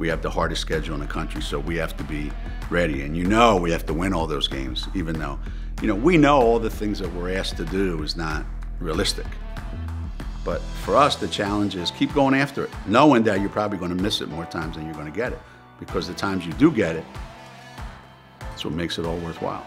we have the hardest schedule in the country, so we have to be ready. And you know we have to win all those games, even though, you know, we know all the things that we're asked to do is not realistic. But for us, the challenge is keep going after it, knowing that you're probably going to miss it more times than you're going to get it. Because the times you do get it, that's what makes it all worthwhile.